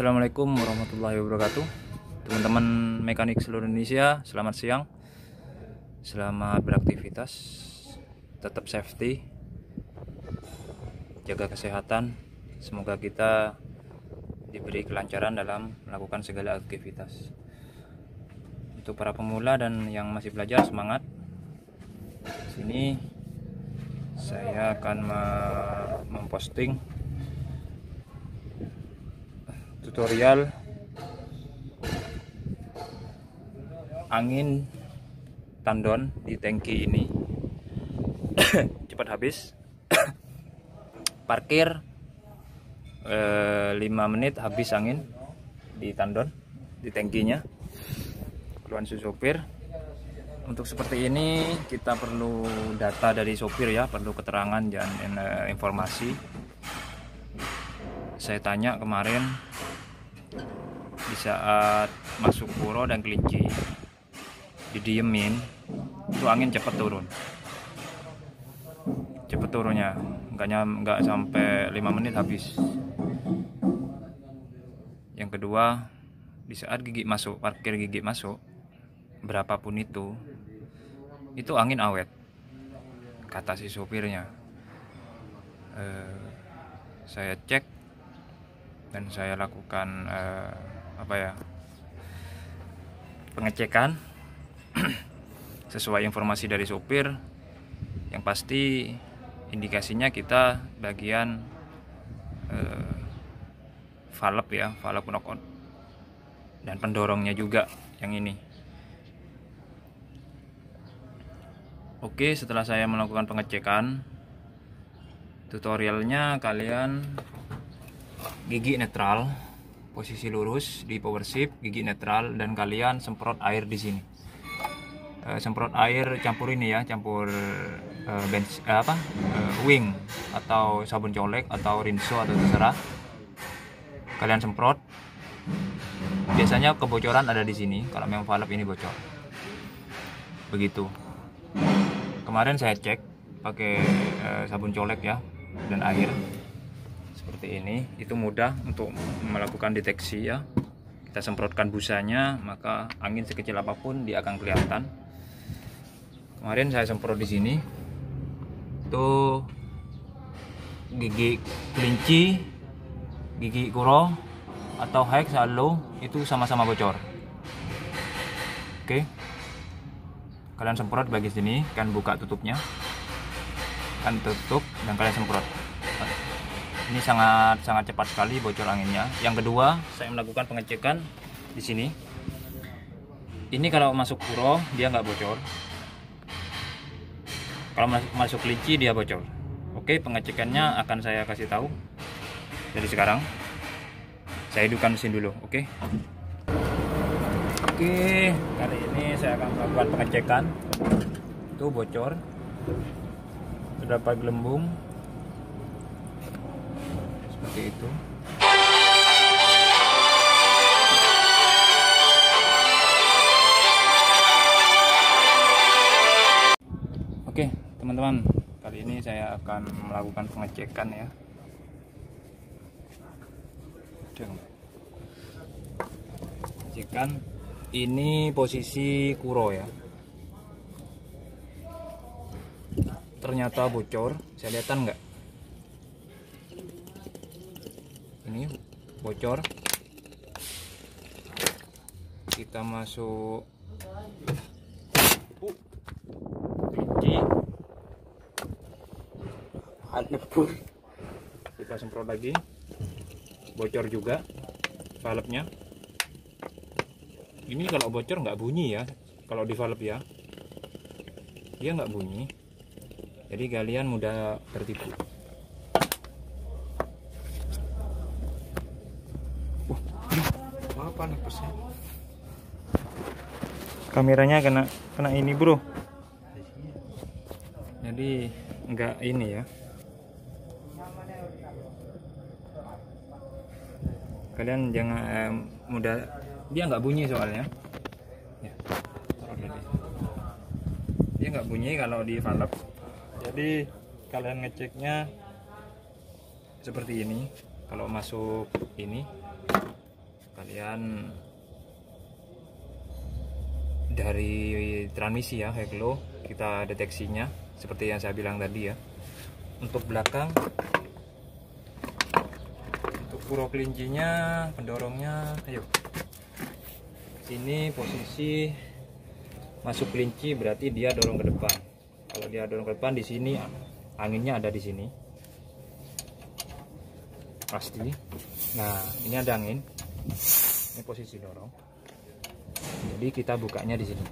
Assalamualaikum warahmatullahi wabarakatuh. Teman-teman mekanik seluruh Indonesia Selamat siang. Selamat beraktivitas Tetap safety Jaga kesehatan. Semoga kita Diberi kelancaran dalam Melakukan segala aktivitas. Untuk para pemula dan yang masih belajar Semangat. Sini Saya akan memposting tutorial angin tandon di tangki ini. Cepat habis. Parkir eh, 5 menit habis angin di tandon di tangkinya. Keluhan si sopir. Untuk seperti ini kita perlu data dari sopir ya perlu keterangan dan eh, informasi. Saya tanya kemarin di saat masuk puro dan kelinci. Didiemin itu angin cepat turun. Cepat turunnya nggak nggak sampai lima menit habis. Yang kedua di saat gigi masuk parkir gigi masuk berapapun itu itu angin awet kata si sopirnya. Eh, saya cek dan saya lakukan eh, apa ya pengecekan sesuai informasi dari sopir yang pasti indikasinya kita bagian eh, valve ya valve knock on. Dan pendorongnya juga yang ini. Oke setelah saya melakukan pengecekan tutorialnya kalian gigi netral posisi lurus di power shift gigi netral dan kalian semprot air di sini. E, semprot air campur ini ya campur e, bench e, apa e, wing atau sabun colek atau rinso atau terserah. Kalian semprot. Biasanya kebocoran ada di sini kalau memang valve ini bocor. Begitu. Kemarin saya cek pakai e, sabun colek ya dan air ini itu mudah untuk melakukan deteksi ya. Kita semprotkan busanya maka angin sekecil apa pun dia akan kelihatan. Kemarin saya semprot di sini. Itu gigi kelinci gigi kuro atau hex halo itu sama-sama bocor. Oke. Kalian semprot bagi sini kan buka tutupnya. Kan tutup dan kalian semprot ini sangat sangat cepat sekali bocor anginnya. Yang kedua saya melakukan pengecekan di sini. Ini kalau masuk puro dia nggak bocor. Kalau masuk, kelinci dia bocor. Oke pengecekannya akan saya kasih tahu dari sekarang. Saya hidupkan mesin dulu oke? Oke kali ini saya akan melakukan pengecekan. Itu bocor. Terdapat gelembung seperti itu. Oke teman-teman kali ini saya akan melakukan pengecekan ya. Pengecekan ini posisi kuro ya. Ternyata bocor saya lihatkan nggak ini bocor. Kita masuk. Kunci. Kita semprot lagi. Bocor juga. Valve-nya. Ini kalau bocor nggak bunyi ya. Kalau di valve ya. Dia nggak bunyi. Jadi kalian mudah tertipu persen. Kameranya kena kena ini bro. Jadi enggak ini ya. Kalian jangan eh, mudah dia nggak bunyi soalnya. Ya. dia nggak bunyi kalau di valve. Jadi kalian ngeceknya seperti ini. Kalau masuk ini kalian dari transmisi ya Heglo kita deteksinya seperti yang saya bilang tadi ya. Untuk belakang untuk puro kelincinya pendorongnya ayo. Ini posisi masuk kelinci berarti dia dorong ke depan. Kalau dia dorong ke depan di sini anginnya ada di sini. Pasti. Nah ini ada angin ini posisi dorong. Jadi kita bukanya di sini.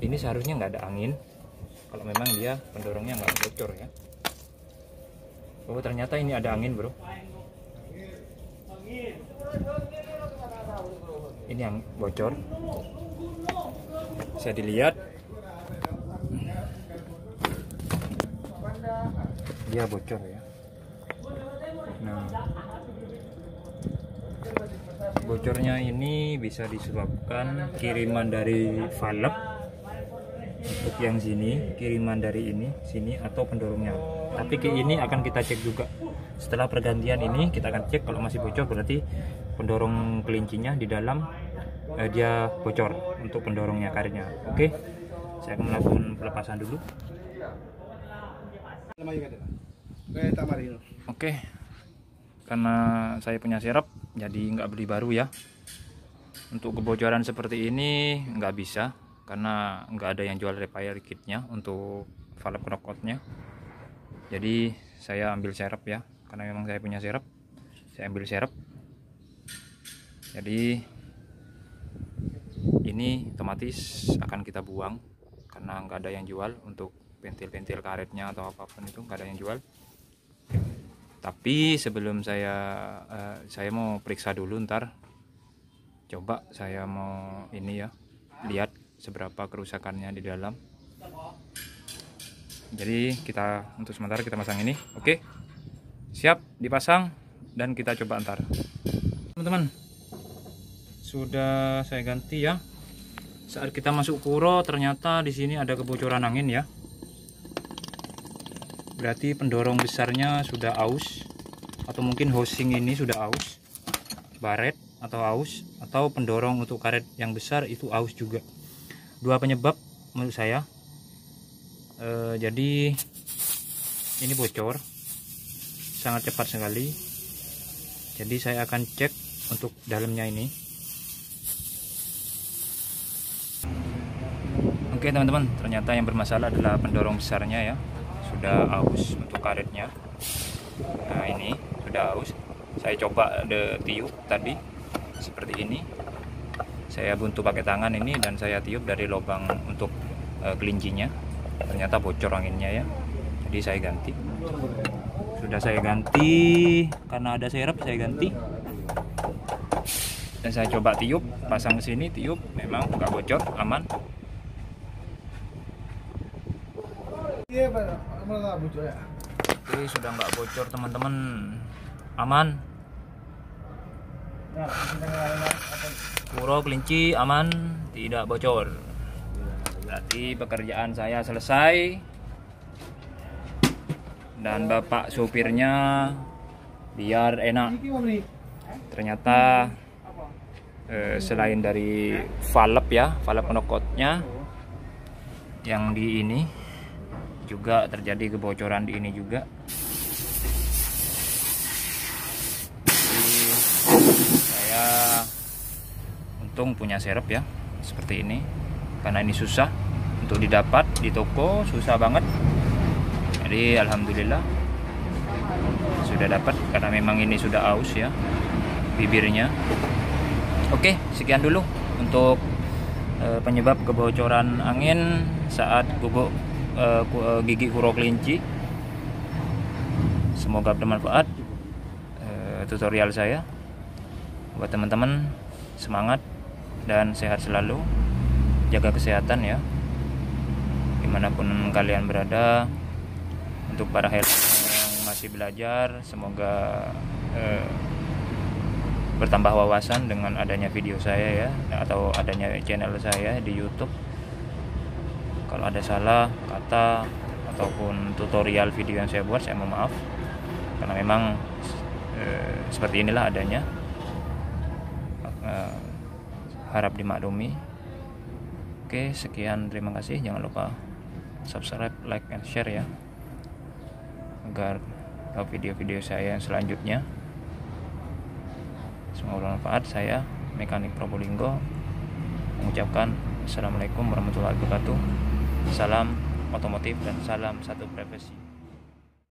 Ini seharusnya nggak ada angin. Kalau memang dia pendorongnya nggak bocor ya. Oh ternyata ini ada angin bro. Ini yang bocor. Bisa dilihat. Dia bocor ya nah bocornya ini bisa disebabkan kiriman dari valve untuk yang sini kiriman dari ini sini atau pendorongnya. Tapi ke ini akan kita cek juga. Setelah pergantian ini kita akan cek kalau masih bocor berarti pendorong kelincinya di dalam eh, dia bocor untuk pendorongnya karetnya oke saya akan melakukan pelepasan dulu. Oke karena saya punya serep jadi nggak beli baru ya. Untuk kebocoran seperti ini nggak bisa karena nggak ada yang jual repair kitnya untuk valve knockoutnya. Jadi saya ambil serep ya karena memang saya punya serep saya ambil serep jadi ini otomatis akan kita buang karena nggak ada yang jual untuk pentil-pentil karetnya atau apa pun itu nggak ada yang jual tapi sebelum saya uh, saya mau periksa dulu ntar. Coba saya mau ini ya lihat seberapa kerusakannya di dalam. Jadi kita untuk sementara kita pasang ini. Oke? Siap dipasang dan kita coba antar teman-teman sudah saya ganti ya. Saat kita masuk kuro ternyata di sini ada kebocoran angin ya berarti pendorong besarnya sudah aus atau mungkin housing ini sudah aus baret atau aus atau pendorong untuk karet yang besar itu aus juga. Dua penyebab menurut saya. E, jadi ini bocor sangat cepat sekali. Jadi saya akan cek untuk dalamnya ini. Oke teman-teman ternyata yang bermasalah adalah pendorong besarnya ya sudah aus untuk karetnya. Nah ini sudah aus. Saya coba the tiup tadi seperti ini. Saya buntu pakai tangan ini dan saya tiup dari lubang untuk uh, kelincinya. Ternyata bocor anginnya ya. Jadi saya ganti. Sudah saya ganti. Karena ada serep saya ganti. Dan saya coba tiup pasang sini tiup. Memang nggak bocor aman iya Ya? Oke, sudah nggak bocor teman-teman. Aman. Puro kelinci aman, tidak bocor. Berarti pekerjaan saya selesai. Dan bapak supirnya biar enak. Ternyata eh, selain dari valve ya, valve penokotnya yang di ini juga terjadi kebocoran di ini juga. Jadi, saya untung punya serep ya seperti ini. Karena ini susah untuk didapat di toko susah banget. Jadi alhamdulillah sudah dapat. Karena memang ini sudah aus ya bibirnya. Oke sekian dulu untuk eh, penyebab kebocoran angin saat guguk uh, gigi kuro kelinci. Semoga bermanfaat uh, tutorial saya. Buat teman-teman semangat dan sehat selalu. Jaga kesehatan ya. Di mana pun kalian berada untuk para health yang masih belajar semoga uh, bertambah wawasan dengan adanya video saya ya atau adanya channel saya di YouTube kalau ada salah kata ataupun tutorial video yang saya buat saya mohon maaf. Karena memang e, seperti inilah adanya. Uh, harap dimaklumi. Oke sekian. Terima kasih. Jangan lupa subscribe like and share ya. Agar video-video saya yang selanjutnya. Semoga bermanfaat. Saya mekanik Probolinggo mengucapkan Assalamualaikum warahmatullahi wabarakatuh salam otomotif dan salam satu profesi